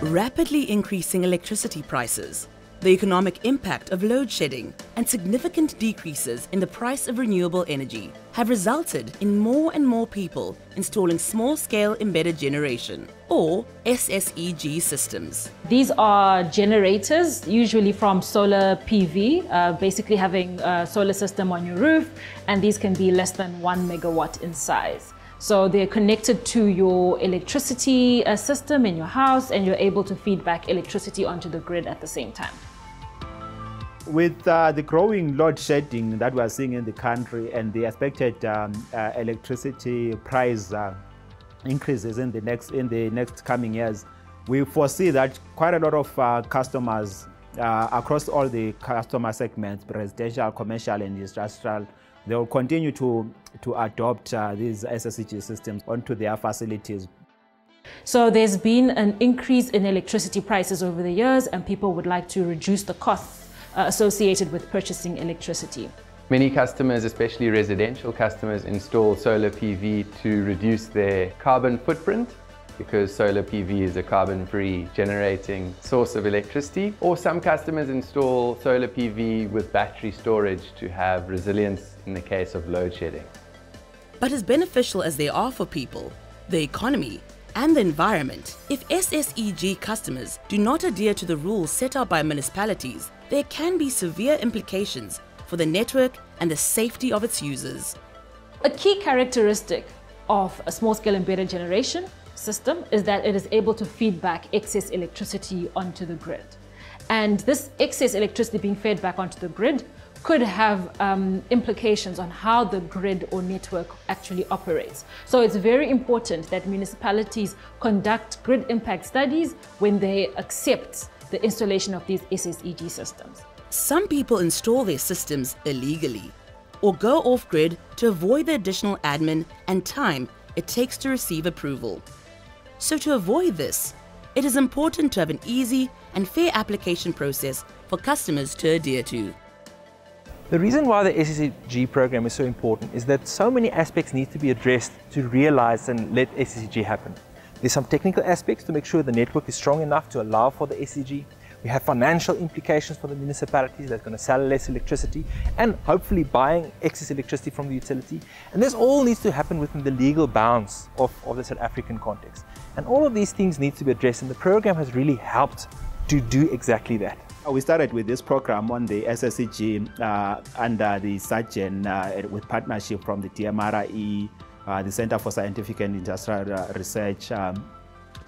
Rapidly increasing electricity prices, the economic impact of load shedding, and significant decreases in the price of renewable energy have resulted in more and more people installing small scale embedded generation, or SSEG systems. These are generators, usually from solar PV, uh, basically having a solar system on your roof, and these can be less than one megawatt in size. So they're connected to your electricity uh, system in your house and you're able to feed back electricity onto the grid at the same time. With uh, the growing load shedding that we are seeing in the country and the expected um, uh, electricity price uh, increases in the next in the next coming years, we foresee that quite a lot of uh, customers across all the customer segments, residential, commercial, and industrial, they will continue to, to adopt uh, these SSEG systems onto their facilities. So there's been an increase in electricity prices over the years and people would like to reduce the costs uh, associated with purchasing electricity. Many customers, especially residential customers, install solar PV to reduce their carbon footprint because solar PV is a carbon-free generating source of electricity. Or some customers install solar PV with battery storage to have resilience in the case of load shedding. But as beneficial as they are for people, the economy, and the environment, if SSEG customers do not adhere to the rules set out by municipalities, there can be severe implications for the network and the safety of its users. A key characteristic of a small-scale embedded generation system is that it is able to feed back excess electricity onto the grid. And this excess electricity being fed back onto the grid could have um, implications on how the grid or network actually operates. So it's very important that municipalities conduct grid impact studies when they accept the installation of these SSEG systems. Some people install their systems illegally or go off grid to avoid the additional admin and time it takes to receive approval. So to avoid this, it is important to have an easy and fair application process for customers to adhere to. The reason why the SSEG program is so important is that so many aspects need to be addressed to realize and let SSEG happen. There's some technical aspects to make sure the network is strong enough to allow for the SSEG. We have financial implications for the municipalities that's going to sell less electricity and hopefully buying excess electricity from the utility. And this all needs to happen within the legal bounds of, of the South African context. And all of these things need to be addressed and the program has really helped to do exactly that. We started with this program on the SSEG uh, under the SAGEN uh, with partnership from the DMRE, uh, the Center for Scientific and Industrial uh, Research, um,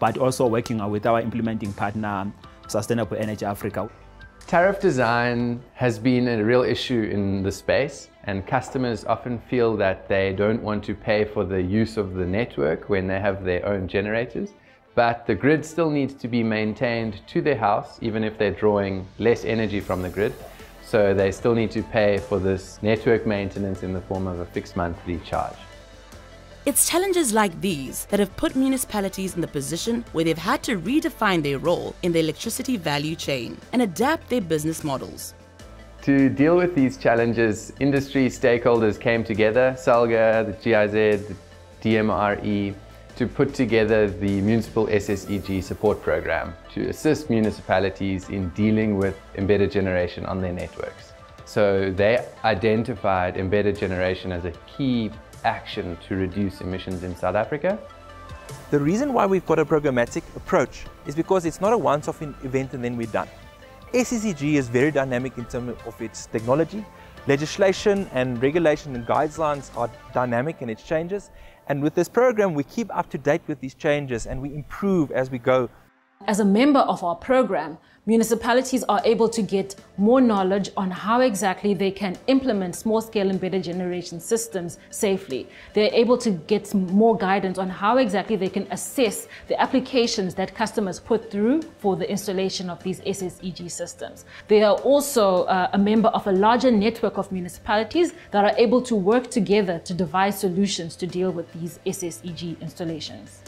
but also working with our implementing partner, Sustainable Energy Africa. Tariff design has been a real issue in the space and customers often feel that they don't want to pay for the use of the network when they have their own generators but the grid still needs to be maintained to their house, even if they're drawing less energy from the grid. So they still need to pay for this network maintenance in the form of a fixed monthly charge. It's challenges like these that have put municipalities in the position where they've had to redefine their role in the electricity value chain and adapt their business models. To deal with these challenges, industry stakeholders came together, SALGA, the GIZ, the DMRE, to put together the Municipal SSEG Support Program to assist municipalities in dealing with embedded generation on their networks. So they identified embedded generation as a key action to reduce emissions in South Africa. The reason why we've got a programmatic approach is because it's not a once-off event and then we're done. SSEG is very dynamic in terms of its technology. Legislation and regulation and guidelines are dynamic in its changes and with this program, we keep up to date with these changes and we improve as we go. As a member of our program, municipalities are able to get more knowledge on how exactly they can implement small-scale embedded generation systems safely. They're able to get more guidance on how exactly they can assess the applications that customers put through for the installation of these SSEG systems. They are also uh, a member of a larger network of municipalities that are able to work together to devise solutions to deal with these SSEG installations.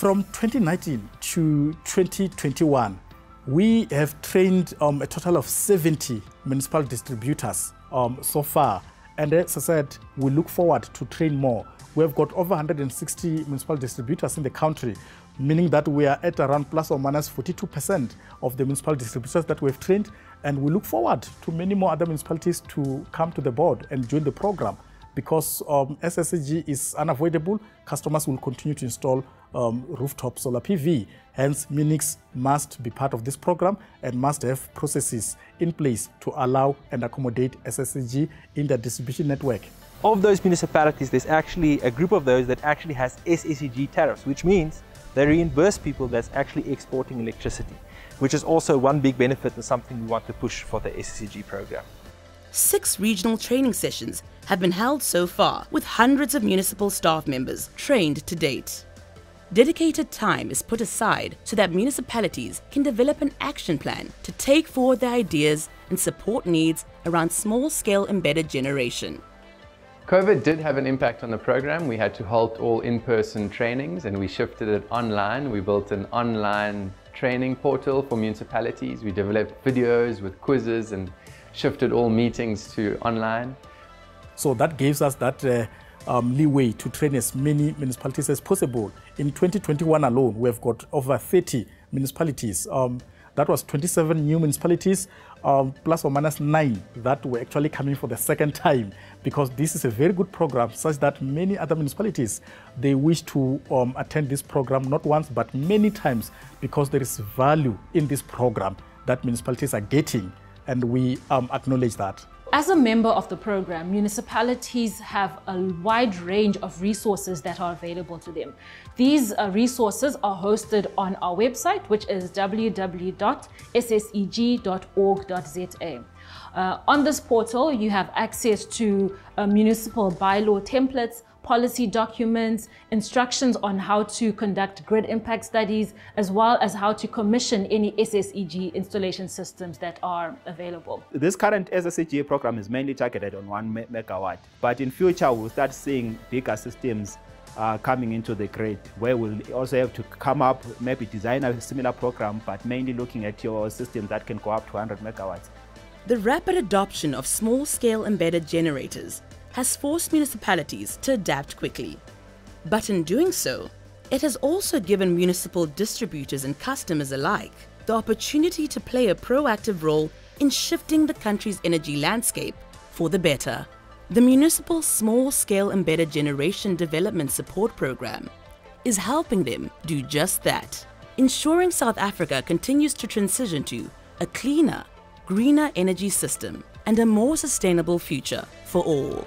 From 2019 to 2021, we have trained um, a total of 70 municipal distributors um, so far. And as I said, we look forward to train more. We have got over 160 municipal distributors in the country. meaning that we are at around plus or minus 42% of the municipal distributors that we've trained. And we look forward to many more other municipalities to come to the board and join the program because um, SSEG is unavoidable. Customers will continue to install um, rooftop solar PV. Hence, Munix must be part of this program and must have processes in place to allow and accommodate SSEG in the distribution network. Of those municipalities, there's actually a group of those that actually has SSEG tariffs, which means they reimburse people that's actually exporting electricity, which is also one big benefit and something we want to push for the SSEG program. Six regional training sessions have been held so far, with hundreds of municipal staff members trained to date. Dedicated time is put aside so that municipalities can develop an action plan to take forward their ideas and support needs around small-scale embedded generation. COVID did have an impact on the program. We had to halt all in-person trainings and we shifted it online. We built an online training portal for municipalities. We developed videos with quizzes and shifted all meetings to online. So that gives us that uh, um, leeway to train as many municipalities as possible. In 2021 alone, we've got over 30 municipalities. Um, that was 27 new municipalities, um, plus or minus nine that were actually coming for the second time because this is a very good program such that many other municipalities, they wish to um, attend this program not once but many times because there is value in this program that municipalities are getting and we um, acknowledge that. As a member of the program, municipalities have a wide range of resources that are available to them. These uh, resources are hosted on our website, which is www.sseg.org.za. Uh, on this portal, you have access to uh, municipal bylaw templates, policy documents, instructions on how to conduct grid impact studies, as well as how to commission any SSEG installation systems that are available. This current SSEG program is mainly targeted on one megawatt, but in future we'll start seeing bigger systems uh, coming into the grid where we'll also have to come up, maybe design a similar program, but mainly looking at your system that can go up to 100 megawatts. The rapid adoption of small-scale embedded generators has forced municipalities to adapt quickly. But in doing so, it has also given municipal distributors and customers alike the opportunity to play a proactive role in shifting the country's energy landscape for the better. The Municipal Small Scale Embedded Generation Development Support Program is helping them do just that, ensuring South Africa continues to transition to a cleaner, greener energy system and a more sustainable future for all.